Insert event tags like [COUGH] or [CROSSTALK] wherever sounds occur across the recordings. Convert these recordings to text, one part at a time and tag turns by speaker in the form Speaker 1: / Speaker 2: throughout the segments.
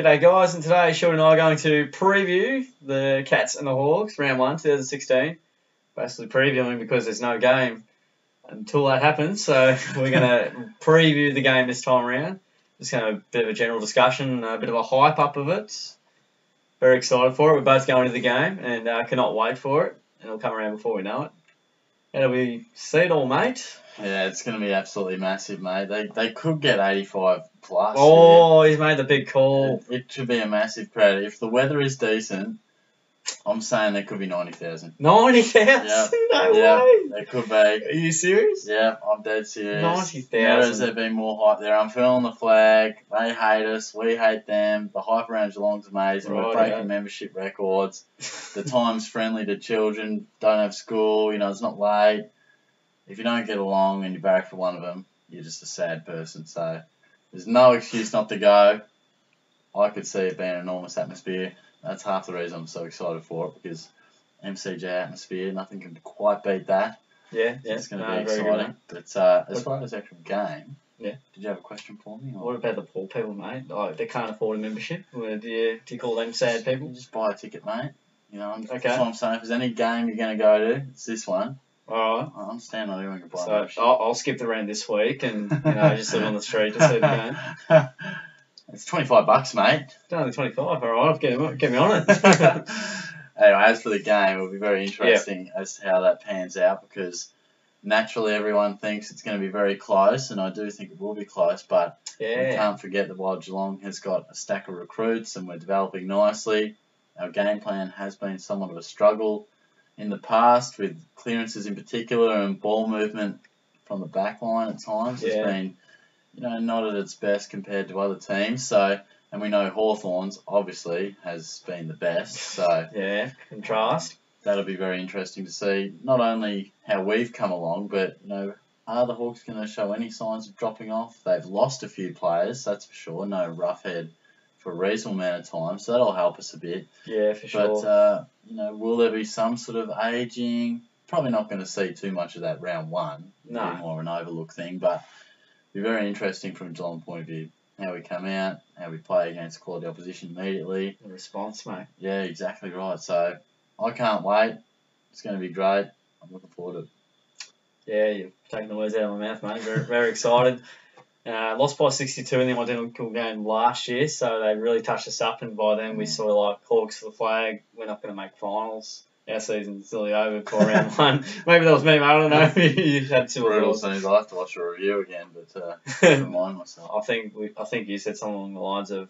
Speaker 1: G'day guys, and today Sean and I are going to preview the Cats and the Hawks round one, 2016. Basically previewing because there's no game until that happens, so [LAUGHS] we're going to preview the game this time around. Just going to a bit of a general discussion, a bit of a hype up of it. Very excited for it. We're both going to the game and uh, cannot wait for it. And it'll come around before we know it. How do we see it all, mate?
Speaker 2: Yeah, it's going to be absolutely massive, mate. They, they could get 85 plus.
Speaker 1: Oh, he's made the big call.
Speaker 2: It, it should be a massive crowd. If the weather is decent, I'm saying there could be 90,000.
Speaker 1: 90,000?
Speaker 2: Yep. [LAUGHS]
Speaker 1: No
Speaker 2: Yeah,
Speaker 1: way.
Speaker 2: there could be.
Speaker 1: Are you serious?
Speaker 2: Yeah, I'm dead serious.
Speaker 1: 90,000.
Speaker 2: Whereas there been more hype there. I'm feeling the flag. They hate us. We hate them. The hype around Geelong's amazing. We're breaking
Speaker 1: yeah.
Speaker 2: membership records. [LAUGHS] The time's friendly to children. Don't have school. You know, it's not late. If you don't get along and you're barrack for one of them, you're just a sad person. So there's no excuse not to go. I could see it being an enormous atmosphere. That's half the reason I'm so excited for it because MCG atmosphere, nothing can quite beat that.
Speaker 1: Yeah, yeah.
Speaker 2: It's going to
Speaker 1: no,
Speaker 2: be
Speaker 1: very good,
Speaker 2: exciting. But uh, as
Speaker 1: What-
Speaker 2: far as actual game,
Speaker 1: Yeah.
Speaker 2: Did you have a question for me? Or
Speaker 1: What about the poor people, mate? Like, they can't afford a membership. Well, Do you, do you call them sad
Speaker 2: You
Speaker 1: people?
Speaker 2: just buy a ticket, mate. You know,
Speaker 1: Okay.
Speaker 2: that's what I'm saying. If there's any game you're going to go to, it's this one.
Speaker 1: Alright.
Speaker 2: I understand not everyone can buy a
Speaker 1: So
Speaker 2: membership.
Speaker 1: I'll, I'll skip the round this week and you know just live on the street to see the [LAUGHS] game.
Speaker 2: It's 25 bucks, mate.
Speaker 1: It's only 25, alright, get, me- get me on it. [LAUGHS]
Speaker 2: anyway, as for the game, it'll be very interesting as to how that pans out because naturally everyone thinks it's going to be very close, and I do think it will be close, but we can't forget that while Geelong has got a stack of recruits and we're developing nicely, our game plan has been somewhat of a struggle in the past with clearances in particular and ball movement from the back line at times has
Speaker 1: Yeah.
Speaker 2: been, you know, not at its best compared to other teams. So, and we know Hawthorns obviously has been the best. So
Speaker 1: Yeah, contrast.
Speaker 2: that'll be very interesting to see not only how we've come along, but you know, are the Hawks going to show any signs of dropping off? They've lost a few players, that's for sure. No Roughead for a reasonable amount of time, so that'll help us a bit.
Speaker 1: Yeah, for sure.
Speaker 2: But uh, you know, will there be some sort of aging? Probably not going to see too much of that round one.
Speaker 1: No.
Speaker 2: more of an overlook thing, but be very interesting from Geelong point of view. How we come out, how we play against quality opposition immediately.
Speaker 1: the response, mate.
Speaker 2: Yeah, exactly right. So I can't wait. It's going to be great. I'm looking forward to it.
Speaker 1: Yeah, you've taken the words out of my mouth, mate. Very, very excited. Uh, lost by 62 in the identical game last year, so they really touched us up, and by then we
Speaker 2: Mm.
Speaker 1: saw like Hawks for the flag. We're not going to make finals. Our season's nearly over for round [LAUGHS] one. Maybe that was me, mate. I don't know. [LAUGHS] you had two
Speaker 2: Brutal scenes. I have to watch a review again, but uh, [LAUGHS] remind myself.
Speaker 1: I think we, I think you said something along the lines of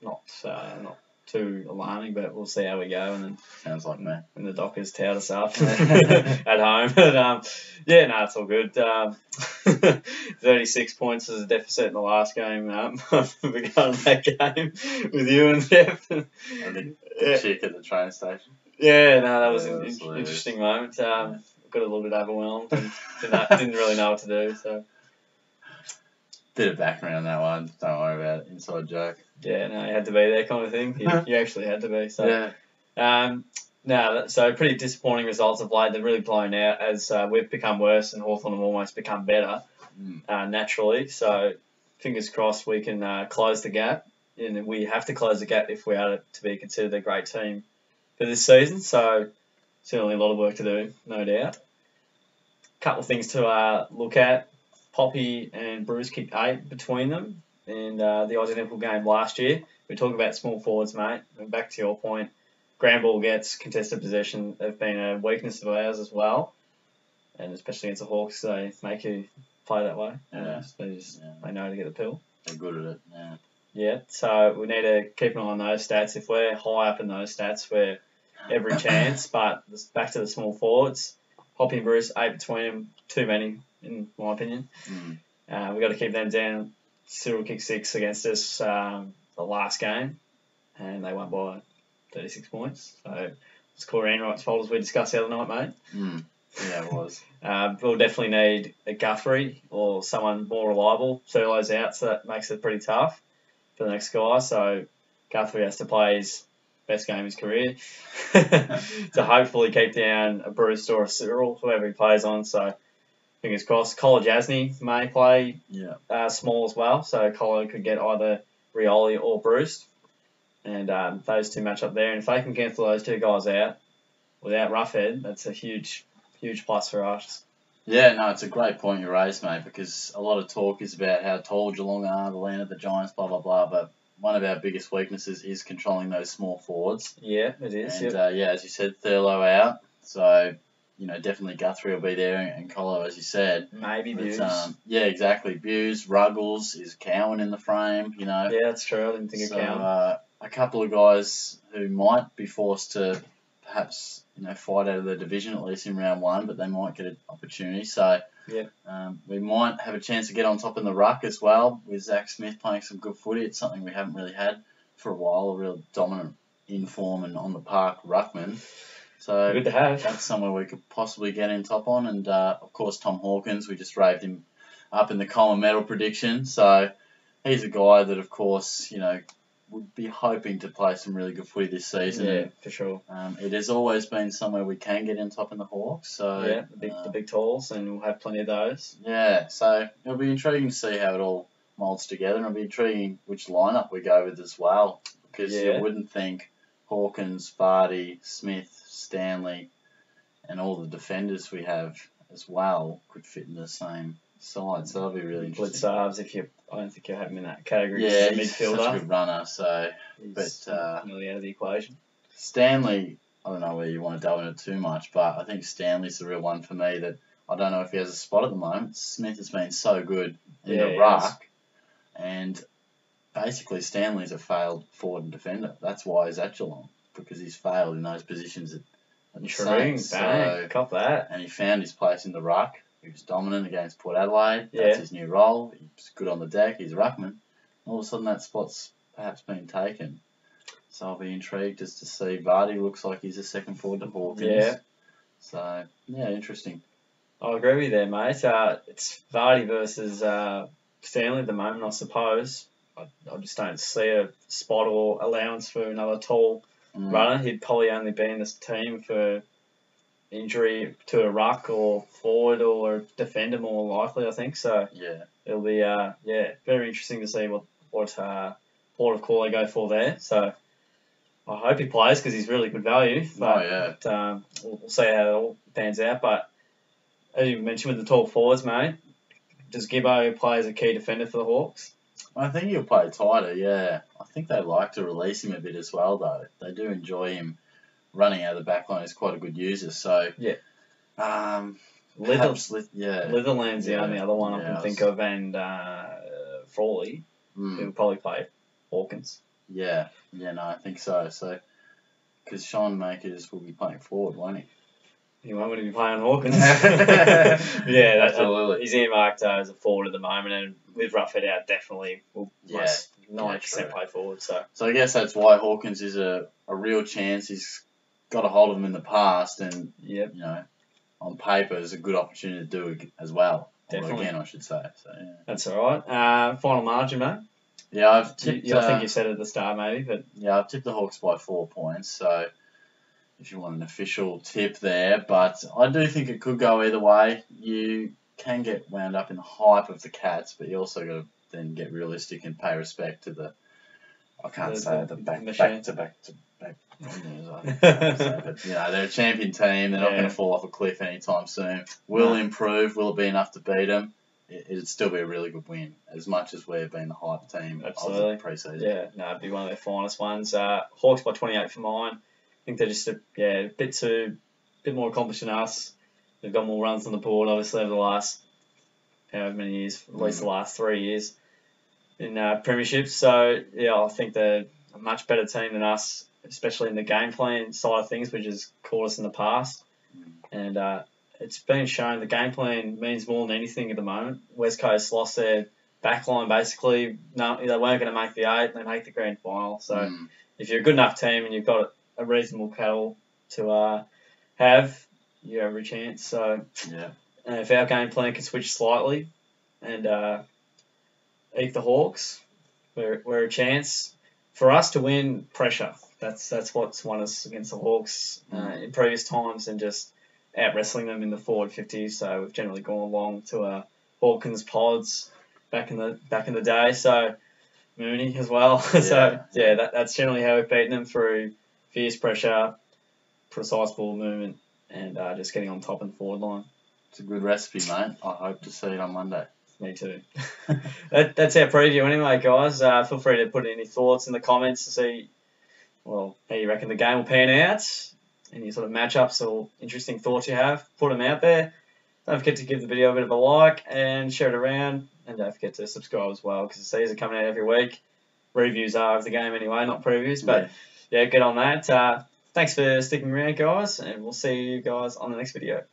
Speaker 1: not uh, not too alarming, but we'll see how we go. And then
Speaker 2: Sounds like me.
Speaker 1: when the Dockers tout us up [LAUGHS] [LAUGHS] at home, [LAUGHS] but um, yeah, no, it's all good. Um, Thirty six points was a deficit in the last game. Um, we got that game with you and Jeff.
Speaker 2: I think
Speaker 1: yeah,
Speaker 2: chick at the train station.
Speaker 1: yeah, no, that was
Speaker 2: Yeah,
Speaker 1: an in- interesting moment. Um, got a little bit overwhelmed and didn't, didn't really know what to do. So
Speaker 2: Bit of background on that one. Don't worry about it. Inside joke.
Speaker 1: yeah, no, you had to be there, kind of thing. You, [LAUGHS] you actually had to be. So.
Speaker 2: Yeah.
Speaker 1: Um, no, so pretty disappointing results of late. They've really blown out as uh, we've become worse and Hawthorn have almost become better
Speaker 2: Mm.
Speaker 1: uh, naturally. So fingers crossed we can uh, close the gap. And we have to close the gap if we are to be considered a great team for this season. So certainly a lot of work to do, no doubt. A couple of things to uh, look at. Poppy and Breust kicked eight between them in uh, the Aussie Nipple game last year. We talk about small forwards, mate. And back to your point, ground ball gets contested possession. They've been a weakness of ours as well, and especially against the Hawks, they make you play that way.
Speaker 2: Yeah.
Speaker 1: They just
Speaker 2: Yeah.
Speaker 1: they know to get the pill.
Speaker 2: They're good at it. Yeah.
Speaker 1: Yeah, so we need to keep an eye on those stats. If we're high up in those stats, we're every chance. But back to the small forwards, Poppy and Breust, eight between them, too many in my opinion.
Speaker 2: Mm.
Speaker 1: Uh, we got to keep them down. Cyril kicked six against us um, the last game, and they won by 36 points. So it's Corey Enright's fault as we discussed the other night, mate.
Speaker 2: Mm. Yeah, it was.
Speaker 1: Um, [LAUGHS] we'll definitely need a Guthrie or someone more reliable. Thurlow's out, so that makes it pretty tough for the next guy. So Guthrie has to play his best game of his career [LAUGHS] to hopefully keep down a Breust or a Cyril, whoever he plays on. So fingers crossed. Kolodjashnij may play
Speaker 2: Yeah.
Speaker 1: uh, small as well, so Collar could get either Rioli or Breust. and um, those two match up there. And if they can cancel those two guys out without Roughead, that's a huge, huge plus for us.
Speaker 2: Yeah, no, it's a great point you raised, mate, because a lot of talk is about how tall Geelong are, the land of the Giants, blah, blah, blah, but one of our biggest weaknesses is controlling those small forwards.
Speaker 1: Yeah, it is.
Speaker 2: And,
Speaker 1: yep.
Speaker 2: uh, yeah, as you said, Thurlow out, so, you know, definitely Guthrie will be there, and Colo, as you said.
Speaker 1: Maybe
Speaker 2: But,
Speaker 1: Bews.
Speaker 2: um, yeah, exactly. Bews, Ruggles, is Cowan in the frame, you know.
Speaker 1: yeah, that's true. I didn't think
Speaker 2: so,
Speaker 1: of Cowan.
Speaker 2: uh, a couple of guys who might be forced to perhaps you know fight out of the division at least in round one, but they might get an opportunity. So
Speaker 1: Yeah.
Speaker 2: um, we might have a chance to get on top in the ruck as well with Zac Smith playing some good footy. It's something we haven't really had for a while. A real dominant in form and on the park ruckman. So
Speaker 1: Good to have.
Speaker 2: that's somewhere we could possibly get in top on. And uh, of course, Tom Hawkins, we just raved him up in the Coleman medal prediction. So he's a guy that, of course, you know, would be hoping to play some really good footy this season.
Speaker 1: Yeah, for sure.
Speaker 2: Um, it has always been somewhere we can get in top in the Hawks. So
Speaker 1: yeah, the big,
Speaker 2: uh,
Speaker 1: the big talls, and we'll have plenty of those.
Speaker 2: yeah, so it'll be intriguing to see how it all molds together, and it'll be intriguing which lineup we go with as well, because
Speaker 1: Yeah.
Speaker 2: you wouldn't think Hawkins, Vardy, Smith, Stanley, and all the defenders we have as well could fit in the same side. So that'll be really interesting.
Speaker 1: Blicavs, if you, I don't think you have him in that category.
Speaker 2: Yeah,
Speaker 1: He's a
Speaker 2: he's such a good runner. So
Speaker 1: He's
Speaker 2: but, uh,
Speaker 1: nearly out of the equation.
Speaker 2: Stanley, I don't know whether you want to delve into too much, but I think Stanley's the real one for me. That I don't know if he has a spot at the moment. Smith has been so good in
Speaker 1: Yeah,
Speaker 2: the
Speaker 1: he
Speaker 2: ruck, and basically Stanley's a failed forward and defender. That's why he's at Geelong because he's failed in those positions at, at
Speaker 1: True,
Speaker 2: Saints.
Speaker 1: bang,
Speaker 2: So,
Speaker 1: cop that.
Speaker 2: and he found his place in the ruck. He was dominant against Port Adelaide.
Speaker 1: Yeah.
Speaker 2: That's his new role. He's good on the deck. He's a ruckman. All of a sudden, that spot's perhaps been taken. So I'll be intrigued as to see. Vardy looks like he's a second forward to Hawkins.
Speaker 1: Yeah.
Speaker 2: So yeah, interesting.
Speaker 1: I agree with you there, mate. Uh, it's Vardy versus uh, Stanley at the moment, I suppose. I, I just don't see a spot or allowance for another tall
Speaker 2: Mm.
Speaker 1: runner. He'd probably only be in this team for injury to a ruck or forward or defender more likely, I think. So
Speaker 2: Yeah.
Speaker 1: it'll be uh, yeah very interesting to see what what uh, Port of Call they go for there. So I hope he plays because he's really good value. But
Speaker 2: oh yeah.
Speaker 1: but, um, we'll, we'll see how it all pans out. But as you mentioned with the tall forwards, mate, does Gibbo play as a key defender for the Hawks?
Speaker 2: I think he'll play tighter. Yeah. I think they like to release him a bit as well, though. They do enjoy him running out of the back line. He's quite a good user. So
Speaker 1: Yeah.
Speaker 2: Um.
Speaker 1: Little,
Speaker 2: perhaps Lith- yeah.
Speaker 1: Litherland's the
Speaker 2: Yeah.
Speaker 1: only other one I can
Speaker 2: I
Speaker 1: think of, and uh, Frawley,
Speaker 2: Mm.
Speaker 1: who probably play Hawkins.
Speaker 2: Yeah, yeah, no, I think so. So, because Schoenmakers will be playing forward, won't he?
Speaker 1: He won't want to be playing Hawkins. [LAUGHS] [LAUGHS] yeah, that's
Speaker 2: Absolutely.
Speaker 1: He's earmarked uh, as a forward at the moment, and with Roughead out, definitely will
Speaker 2: Yeah,
Speaker 1: ninety percent play forward. So
Speaker 2: So I guess that's why Hawkins is a, a real chance. He's got a hold of him in the past, and
Speaker 1: yep,
Speaker 2: you know, on paper, is a good opportunity to do it as well.
Speaker 1: Definitely.
Speaker 2: again, I should say. So yeah,
Speaker 1: that's all right. Uh, final margin, mate.
Speaker 2: yeah, I've
Speaker 1: You,
Speaker 2: tipped.
Speaker 1: you, I think
Speaker 2: uh,
Speaker 1: you said it at the start, maybe, but
Speaker 2: Yeah, I've tipped the Hawks by four points. So if you want an official tip there, but I do think it could go either way. You can get wound up in the hype of the Cats, but you also got to then get realistic and pay respect to the. I can't
Speaker 1: The-
Speaker 2: say
Speaker 1: the-
Speaker 2: the back,
Speaker 1: machine.
Speaker 2: back to back to back. [LAUGHS] but you know they're a champion team. They're not going to fall off a cliff anytime soon. Will
Speaker 1: No.
Speaker 2: improve. Will it be enough to beat them? It, it'd still be a really good win, as much as we've been the hype team
Speaker 1: Absolutely.
Speaker 2: of the preseason.
Speaker 1: yeah, no, it'd be one of their finest ones. Uh, Hawks by twenty eight for mine. I think they're just a yeah a bit too, bit more accomplished than us. They've got more runs on the board, obviously, over the last however many years, at least the last three years in uh, premierships. So yeah, I think they're a much better team than us, especially in the game plan side of things, which has caught us in the past. And uh, it's been shown the game plan means more than anything at the moment. West Coast lost their backline basically. No, they weren't going to make the eight. They make the grand final. So
Speaker 2: Mm.
Speaker 1: if you're a good enough team and you've got a reasonable cattle to uh, have, you have a chance. So
Speaker 2: yeah.
Speaker 1: and if our game plan can switch slightly and uh, eat the Hawks, we're, we're a chance for us to win pressure. That's that's what's won us against the Hawks uh,
Speaker 2: Mm.
Speaker 1: in previous times and just out wrestling them in the forward 50s. So we've generally gone along to uh, Hawkins pods back in the back in the day. So Mooney as well. [LAUGHS] so yeah, that, that's generally how we've beaten them through fierce pressure, precise ball movement, and uh, just getting on top and forward line.
Speaker 2: It's a good recipe, mate. I hope to see it on Monday.
Speaker 1: Me too. [LAUGHS] that, that's our preview anyway, guys. Uh, feel free to put any thoughts in the comments to see, well, how you reckon the game will pan out. Any sort of matchups or interesting thoughts you have, put them out there. Don't forget to give the video a bit of a like and share it around. And don't forget to subscribe as well because the seasons are coming out every week. Reviews are of the game anyway, not previews. But yeah, yeah get on that. Uh, thanks for sticking around, guys, and we'll see you guys on the next video.